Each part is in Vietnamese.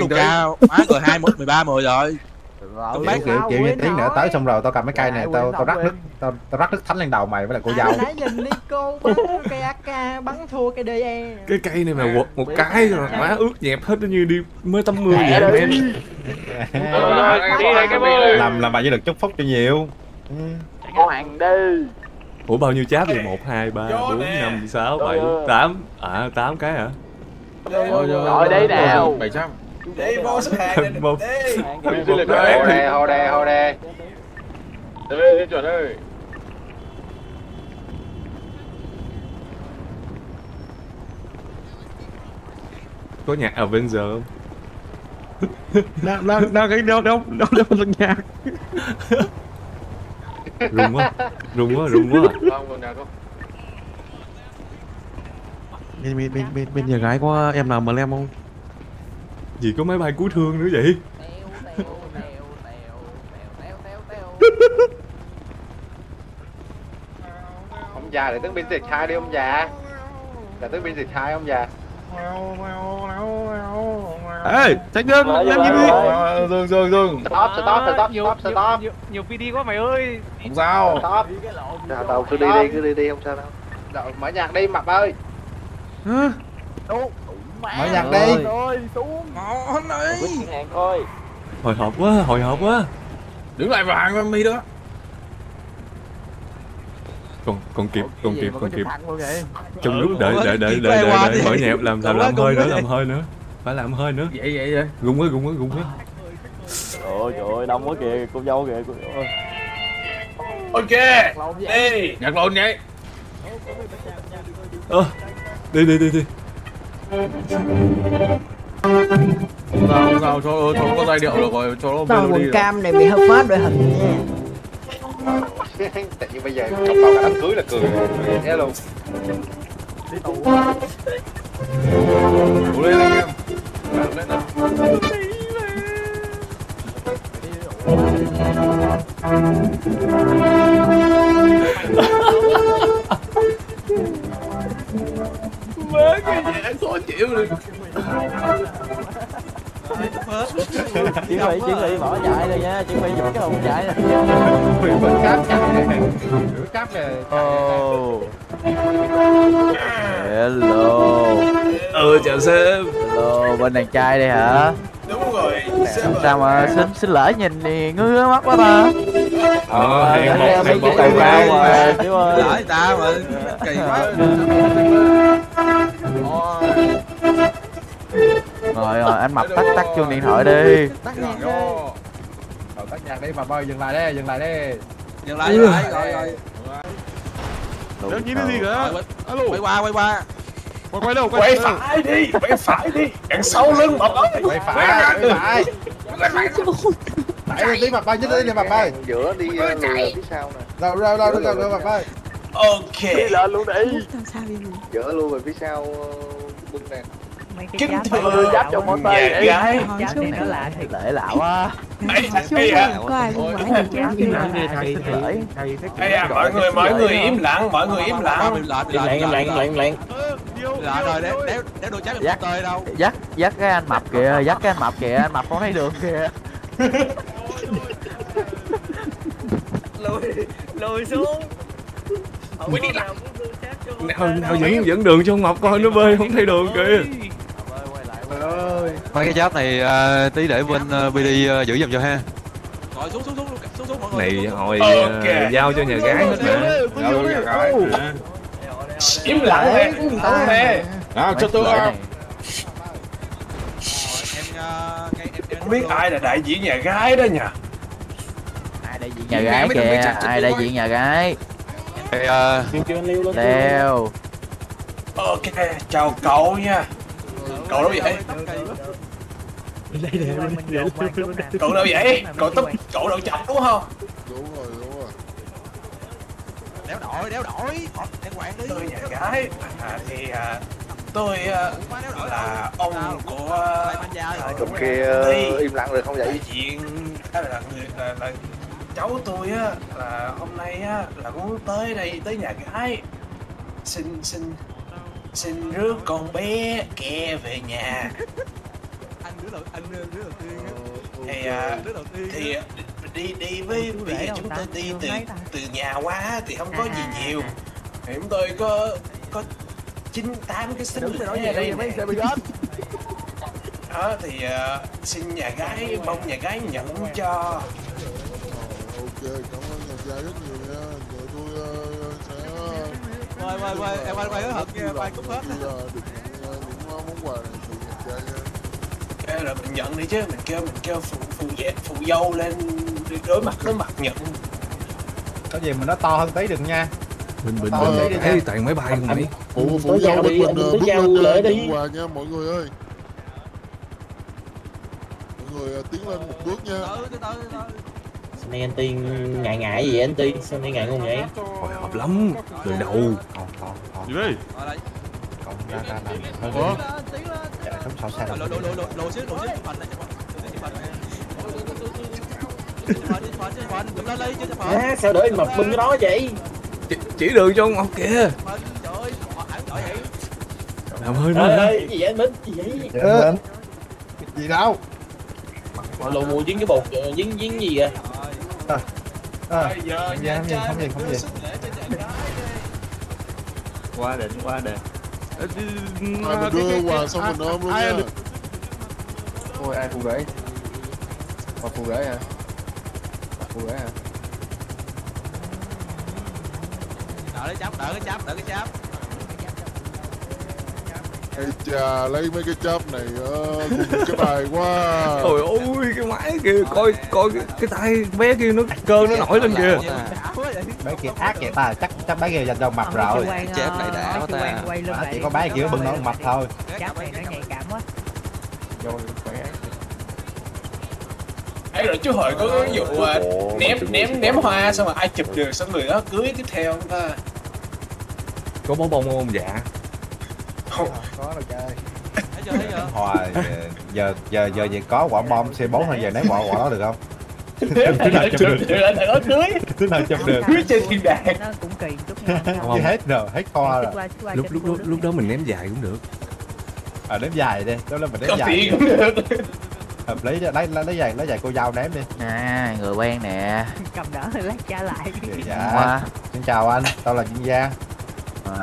tĩnh, Má rồi hai mười ba mười rồi. kiểu bác kiểu kiểu như tí nữa tới xong rồi tao cầm cái cây này tao tao rắc nước tao tao rắc nước thánh lên đầu mày với lại cô dao À, nãy nhìn Nico bắn cây AK bắn thua cây DE cái cây này mà quật một cái rồi. má ướt nhẹp hết nó như đi mới tắm mưa vậy. đi bơi. làm làm bạn như được chúc phúc cho nhiều. Ừ. Hoàng đi ủa bao nhiêu cháp vậy? Một hai ba bốn năm sáu bảy tám. À tám cái hả? Rồi đi nào. Bảy trăm. Đi vô xếp hàng Một. đi. Đi. Hồ đè hồ đè hồ đè Đây, chuẩn ơi. có nhạc Avenger không Đang đang đang cái đeo đeo đeo đeo lưng nhạc. rung quá rung quá rung quá Không, còn nhà không. Bên bên bên bên bên nhà gái có em nào mà lem không? Gì có máy bay cứu thương nữa vậy ông già để tướng binh diệt hai đi ông già là tướng binh diệt hai ông già Ê, tránh đường, làm gì đi? Dương, dương, dương. stop stop stop stop stop nhiều PD quá mày ơi Không sao. stop đâu cứ đi đi cứ đi đi không sao đâu. Mở nhạc đi mập ơi Hả? Mở nhạc đi. Rồi xuống. Ngon hàng thôi hồi hộp quá hồi hộp quá. Đứng lại vàng con mi đó. còn còn kịp còn kịp còn kịp. trong lúc đợi đợi đợi đợi đợi đợi đi. mở nhạc làm làm Ủa, làm hơi nữa làm hơi nữa. Phải làm hơi nữa. Vậy, vậy, vậy. gung quá gung quá gung quá. Trời trời ơi đông quá kìa cô dâu kìa cô dâu ơi. Ok. Đi. Nhạc lộn vậy. ơ đi đi đi đi sao, không sao, cho, cho nó có giai điệu được rồi, cho nó melody quần cam này bị hợp pháp đội hình nha tại vì bây giờ không còn cả đám cưới là cười thế luôn lên anh em. Làm lên nào. Má cái gì khó chịu rồi. chuẩn bị chuẩn bị bỏ chạy rồi nha chuẩn bị giật cái hồn chạy rồi mình cáp chạy này Đuổi cáp này oh hello. Ừ chào sếp hello bên đàn trai đây hả? Đúng rồi. Sao mà xin xin lỡ nhìn thì ngứa mắt quá ta. Ờ hẹn một hẹn một. cầu đầu ơi Lỡ ta mà kỳ quá. Rồi rồi anh mập tắt tắt chuông điện thoại đi Rồi tắt nhạc đi mập ơi dừng lại đi dừng lại đi Dừng lại, dừng lại, rồi rồi. Đừng nhìn cái gì nữa. Alo. Quay qua, quay qua. Quay quay đâu? Quay phải đi. Quay phải đi. Đằng sau lưng mập ơi. quay phải quay phải phải tí mập ơi nhích đi mập ơi Giữa đi ờ, lùi phía sau nè. rồi rồi rồi rồi rồi mập ơi Ok. lên luôn đi Giữa lui về phía sau ờ, bưng nè. Kính thưa giáp cho món tay nhà gái. nó lạ thiệt lễ lạ quá. Ê, à. có ai cũng mãi được chứ lễ Ê à, mọi người, mọi người im lặng, mọi người im lặng. Im lặng, im lặng, im lặng, im lặng. Lặng rồi, đéo đéo đéo đồ trái được Dắt. tơi đâu. dắt dắt cái anh mập kìa dắt cái anh mập kìa anh mập không thấy đường kìa. Mới đi lại. nào nào dẫn dẫn đường cho con ngọc coi nó bơi không thấy đường kìa Mấy cái giáp này à, tí để bên uh, BD à, giữ giùm cho ha. Rồi xuống xuống xuống xuống xuống mọi người. này hồi Ok. ờ, giao cho nhà gái hết mà Đâu nhà gái. Im lặng nè. Không nè. Nào, cho tôi. Em à, Không biết ai là đại diện nhà gái đó nhỉ? ai đại diện nhà gái kìa ai đại diện nhà gái Ê, à, leo Ok, chào cậu nha. Cậu đâu vậy? Cậu đâu vậy? Cậu tóc, cậu đâu chọc đúng không? đéo đổi, đéo đổi. Em quản đi. Tôi nhà gái. À, thì à, tôi à, đéo là ông của rồi. Trong kia ờ, im lặng rồi không vậy. diện à, là người là, là cháu tôi á là hôm nay á là muốn tới đây tới nhà gái xin xin xin rước con bé kia về nhà. Anh đứa đầu anh đứa đầu tiên á. Thì à, đầu tiên thì à, đi đi với bây giờ đâu chúng ta? tôi đi từ từ nhà qua thì không có gì À, nhiều. à. thì chúng tôi có có chín tám cái sinh nói ở đây mấy xe bị gớt. đó thì à, xin nhà gái mong nhà gái nhận cho. Ok cảm ơn nhà trai rất nhiều nha. Rồi tôi ờ, sẽ quay quay quay em quay quay hối hận nha quay cúp hết. được những, món quà này kêu là mình nhận đi chứ mình kêu mình kêu phụ phụ dẹ phụ dâu lên đối mặt đối mặt nhận. Có gì mà nó to hơn tí đừng nha. Bình bình bình. toàn máy bay không mày. phụ phụ dâu đi, mình bước lên đi. quà nha mọi người ơi. Mọi người ờ, tiến lên một bước nha. Từ từ từ nay anh Tiên ngại ngại gì vậy anh Tiên? Sao nay ngại ngùng vậy? hồi hộp lắm lần đầu còn còn còn gì đây còn ra ra ra hơi Ủa? chạy sống sao xa lộ lộ lộ lộ lộ xíu lộ xíu chụp hình hình À, sao để mập bưng cái đó vậy? chỉ, chỉ đường cho ngọc kìa ơi làm hơi nữa cái gì vậy anh Minh? Cái gì vậy? Ờ. gì đâu Mà lộ mùi dính cái bột, dính dính gì vậy? Ờ giờ không gì không gì không gì không gì Qua định, qua định. ai mình đưa quà xong mình ôm luôn nha Ôi, ai phụ rể? Mà phụ rể hả? Phụ rể hả? đợi cái chắp đợi cái chắp đợi cái chắp Ê chà lấy mấy cái chớp này ờ, cùng cái bài quá. Trời ơi cái máy kìa coi coi cái, cái tay bé kia nó cơ nó nổi lên kìa. quá bé kia ác vậy ta chắc chắc bé kia dành cho mập rồi. Chép lại đã ta lưng Hả, lại chỉ có bé kia bưng nó mập thôi. chắp này nó nhạy cảm quá. Vô khỏe. Ấy rồi chú hồi có cái vụ à, ném ném ném hoa xong rồi ai chụp được xong người đó cưới tiếp theo không ta? Có bóng bông không? Dạ. Không rồi chơi thấy chưa thấy chưa? Hoài giờ giờ giờ vậy có quả bom c 4 thôi giờ ném quả quả đó được không? Thế là chụp được? thứ nào chụp được? Cưới trên thiên đàng. Nó cũng kỳ chút nha hết rồi hết kho rồi. lúc lúc lúc, lúc đó mình ném dài cũng được. À ném dài đi đó là mình ném dài cũng được. Hợp lý lấy lấy lấy dài lấy dài cô dao ném đi. À, người quen nè. cầm đỡ rồi lát trả lại. Dạ. Qua. xin chào anh tao là chuyên gia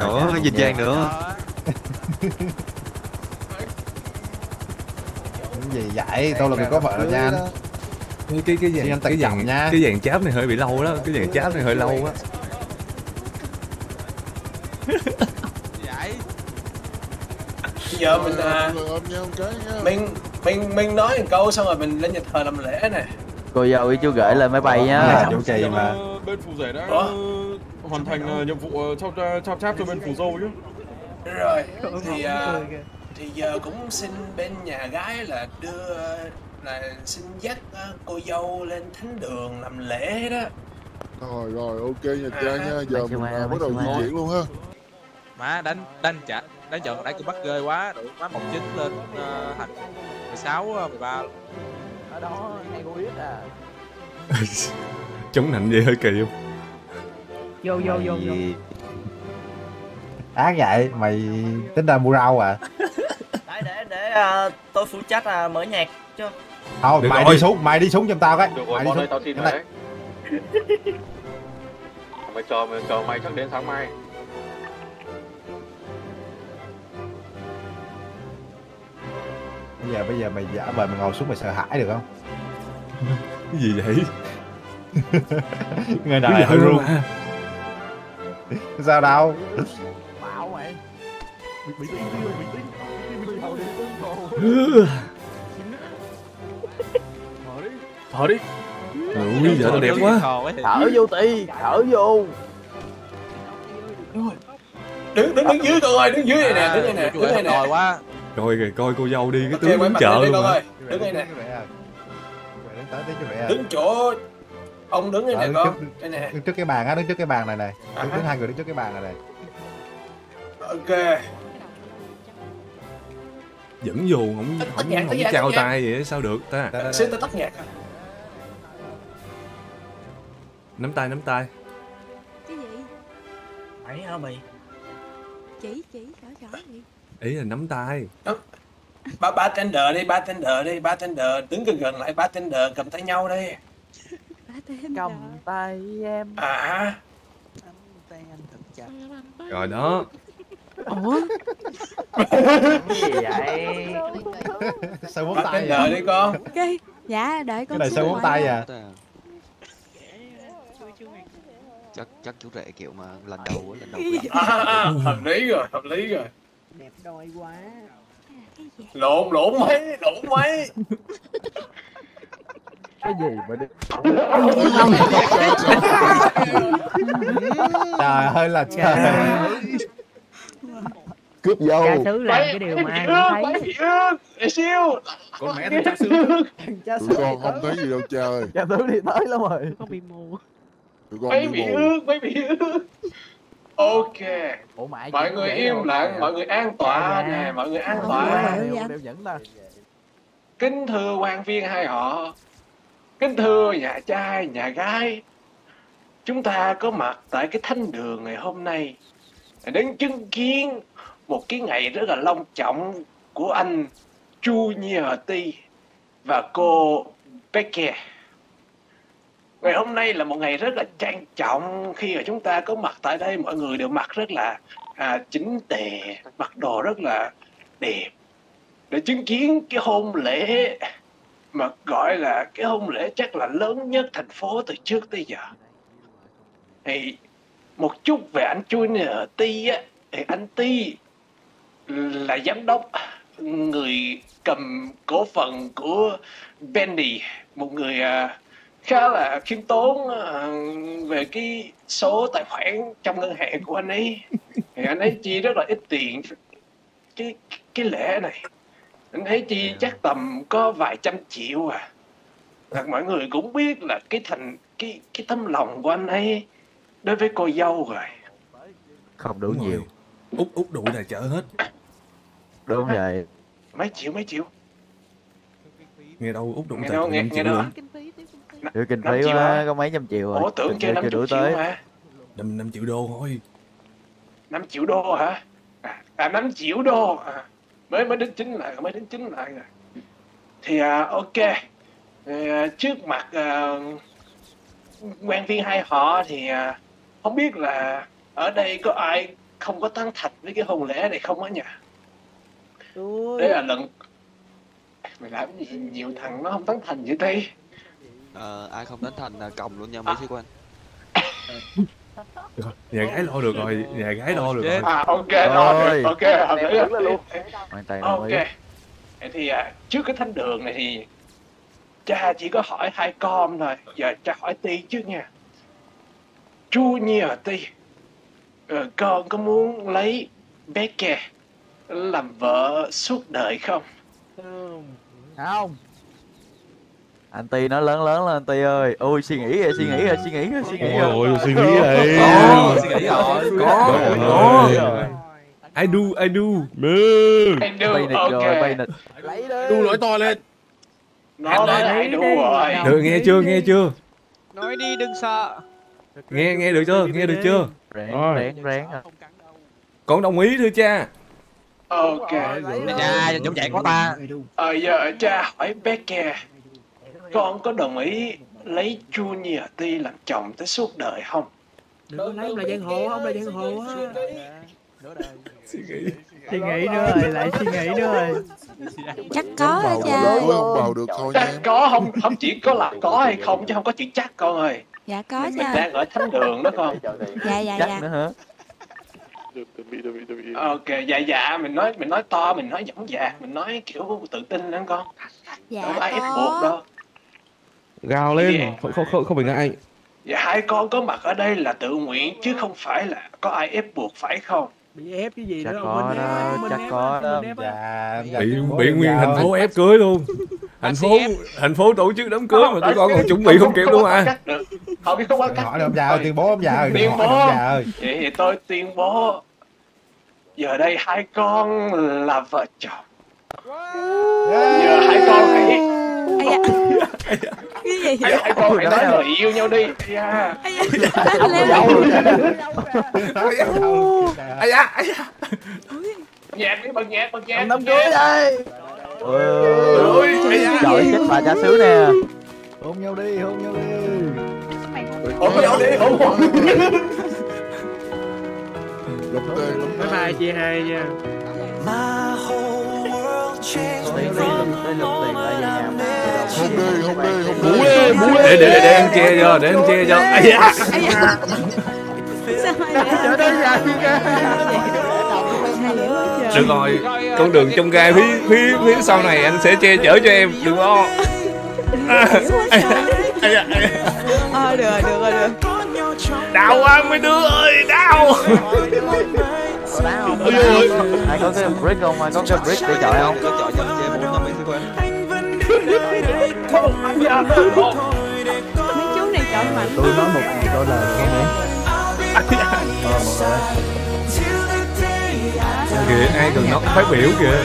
Ủa, cái dịch giang nữa. cái gì vậy? Tôi là người có vợ rồi nha anh. Cái cái cái anh cái dàn nha. cái dàn cháp này hơi bị lâu đó. Cái dàn cháp này hơi lâu á. Vậy giờ mình à, mình mình mình nói một câu xong rồi mình lên nhà thờ làm lễ nè. Cô dâu với chú gửi lên máy bay là nhá. chủ trì mà. Ờ, bên phù rể đã Ủa? ờ, hoàn thành ờ, nhiệm vụ ờ, trao trao cháp cho bên phù dâu chứ. Rồi thì à, thì giờ cũng xin bên nhà gái là đưa là xin dắt à, cô dâu lên thánh đường làm lễ đó. Rồi rồi ok nhà trai nha. giờ Bye, mình ờ, bye, bắt đầu di chuyển luôn ha. Má đánh đánh chả đánh trận đánh cũng bắt ghê quá. Đội má một chín lên uh, thành 16 uh, 13 Ở đó, hay cô biết à. chống nạnh vậy hơi kỳ không? Vô vô vô vô. Gì? ác vậy? Mày tính ra mua rau à à, tôi phụ trách à, mở nhạc cho thôi Được mày rồi. đi xuống mày đi xuống giùm tao cái Được rồi, mày đi xuống tao xin đấy. mày chờ mày chờ mày chắc đến sáng mai. bây giờ bây giờ mày giả vờ mày ngồi xuống mày sợ hãi được không cái gì vậy này gì hơi run sao đâu Bảo mày. Thở đi. Ui vợ tao đẹp quá. Thở vô tí, thở vô. đứng đứng đứng dưới con ơi đứng dưới này nè đứng đây nè đứng đây nè. quá. Coi kìa coi cô dâu đi cái tướng đứng chợ luôn ơi. Đứng đây nè. Đứng tới tí cho đứng chỗ ông đứng đây nè Ờ, con. đứng đây nè. đứng trước cái bàn á đứng trước cái bàn này này. Đứng, đứng hai người đứng trước cái bàn này này. Ok dẫn vô không không, nhạc, không nhạc. tay vậy sao được ta? Xin tao tắt nhạc. Nắm tay nắm tay. Phải hả mày? chỉ chỉ rõ rõ gì. Ý là nắm tay. Ba bartender đi bartender đi bartender. Đứng gần gần lại bartender cầm tay nhau đi. Cầm tay em. À tay anh thật chặt. Rồi đó ủa? Cái gì vậy? Sao bấm tay bartender đi con. Ok dạ đợi con cái này sao ngoài tay à? Chắc chắc chú rể kiểu mà lần đầu á, lần đầu à, à, hợp lý rồi hợp lý rồi. Đẹp đôi quá. Lộn lộn mấy lộn mấy. Cái gì mà đi trời ơi là trời cướp dâu cha xứ làm cái điều mà ai cũng thấy. bị ước để siêu con mẹ tôi chắc xứ cha tụi con không thấy gì đâu cha ơi. Cha tứ đi tới lắm rồi. Con bị mù. Tụi con mấy bị mù. ước mấy bị ước. Ok. Ủa mọi người im lặng mọi người an tọa Dạ. nè mọi người an tọa kính thưa quan viên hai họ. Kính thưa nhà trai nhà gái. Chúng ta có mặt tại cái thánh đường ngày hôm nay. Để đến chứng kiến một cái ngày rất là long trọng của anh Chu Nhờ Ti và cô Becky. Ngày hôm nay là một ngày rất là trang trọng khi mà chúng ta có mặt tại đây mọi người đều mặc rất là à, chính tề, mặc đồ rất là đẹp để chứng kiến cái hôn lễ mà gọi là cái hôn lễ chắc là lớn nhất thành phố từ trước tới giờ. Thì một chút về anh Junior Ti á, thì anh Ti là giám đốc người cầm cổ phần của Bendy, một người à, khá là khiêm tốn à, về cái số tài khoản trong ngân hàng của anh ấy. Thì anh ấy chi rất là ít tiền cái cái lễ này. Anh thấy chi chắc tầm có vài trăm triệu à. Là mọi người cũng biết là cái thành cái cái tấm lòng của anh ấy đối với cô dâu rồi. Không đủ nhiều. Út út đủ là chở hết đúng vậy mấy triệu mấy triệu? Nghe đâu út đâu, còn nghe- năm nghe triệu đâu? nữa Đưa kinh Năm phí quá có mấy trăm triệu rồi. Ủa tưởng phí năm triệu tới. mà. Năm năm triệu đô thôi. 5 triệu đô hả? À, à 5 triệu đô. À, mới mới đến chính lại mới đến chính lại rồi thì à, ok. Thì, à, trước mặt à, quan viên hai họ thì à, không biết là ở đây có ai không có tán thành với cái hôn lễ này không á nhỉ đây là lần mày làm gì? Nhiều thằng nó không tán thành vậy đi Ờ, ai không tán thành là còng luôn nha mấy sĩ quan. Rồi, nhà gái lo được rồi nhà gái lo được rồi. À ok rồi. ok hợp lý hợp lý. hoàn toàn đồng Ok. ý Vậy thì à, trước cái thánh đường này thì cha chỉ có hỏi hai con thôi. Giờ cha hỏi Ti trước nha. Chu Nhi ở Ti. Ờ, con có muốn lấy Becky làm vợ suốt đời không? không. Anh ti nói lớn lớn lên anh ti ơi. Ui suy nghĩ rồi suy nghĩ rồi suy nghĩ rồi suy nghĩ rồi. Ôi suy nghĩ đi Có, suy nghĩ rồi có. I do I do. Mơ Em đưa, bay nịch ok. rồi bay nịch lấy đi. Đu lỗi to lên. Nó nói đầy đủ rồi. được nghe chưa nghe chưa? Nói đi đừng sợ. Nghe nghe được chưa nghe được chưa? Ráng Rồi. ráng ráng. Con đồng ý thưa cha Ok. cha giống dạng của ta. Ờ giờ cha hỏi Becky. Con có đồng ý lấy Junior Ti làm chồng tới suốt đời không? đừng có lấy ông là giang hồ ông là giang hồ á. Suy nghĩ. Suy nghĩ nữa rồi lại suy nghĩ nữa rồi. Chắc có bầu cha được cưới ông bầu được thôi nha. Chắc có không không chỉ có là có hay không chứ không có chữ chắc con ơi. dạ có Mình cha đang ở thánh đường đó con. dạ dạ chắc dạ. nữa hả Ok, dạ dạ mình nói mình nói to mình nói dõng dạc mình nói kiểu tự tin lắm con. dạ Đâu có ai ép buộc đâu. gào lên, không không không, không phải ngại Dạ hai con có mặt ở đây là tự nguyện chứ không phải là có ai ép buộc phải không? bị ép cái gì chắc nữa có mình đó mình chắc ép có đó dạ dạ, bị bị nguyên thành phố ép cưới luôn thành phố thành phố tổ chức đám cưới mà tụi con còn chuẩn bị không kịp luôn à được. Không biết không có Đừng cắt hỏi được. ông già ơi tuyên bố ông già ơi đừng Tuyên bố. ông già ơi Vậy thì tôi tuyên bố giờ đây hai con là vợ chồng. Giờ hai con hãy cái gì Hai hai con hãy nói người yêu nhau đi. Yeah. leo ai da ai da. Nhạc đi bật nhạc bật nhạc. Đám cưới đây. Ôi trời chết bà cha xứ nè. Hôn nhau đi hôn nhau đi. Ổn nhau đi lục bye bye chị hai nha tiền đi Hôn đi hôn đi bú đi bú đi để để để để anh che cho để anh che cho ai da sao đất ơi, được rồi con đường trong gai phía phía phía sau này anh sẽ che chở cho em đừng lo à, ờ được rồi được rồi được đau quá mấy đứa ơi đau. Ôi ôi. ai có cái brick không? Ai có cái brick để chọi không? Cho chọi cho che bốn năm mấy quen mấy chú này chọn mạnh tôi nói một đôi lời không nhỉ kìa ai cần nó phát biểu kìa.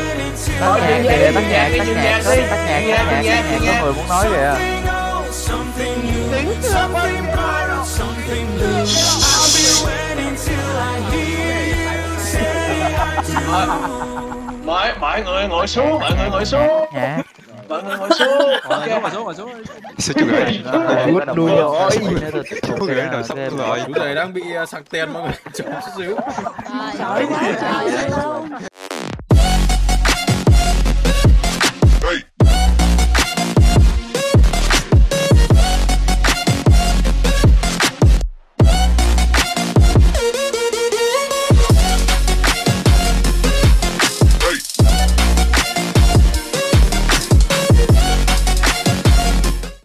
Tắt nhạc kìa tắt nhạc tắt nhạc tắt nhạc tắt nhạc tắt nhạc có người muốn nói kìa mọi mọi người ngồi xuống mọi người ngồi xuống. Nhạc mọi người ngồi xuống. Ngồi xuống ngồi xuống ngồi xuống. Sao chú gái Quýt đuôi rồi Chú gái rồi sắp rồi. Chú này đang bị sạc tiền mọi người chút xíu. Trời luôn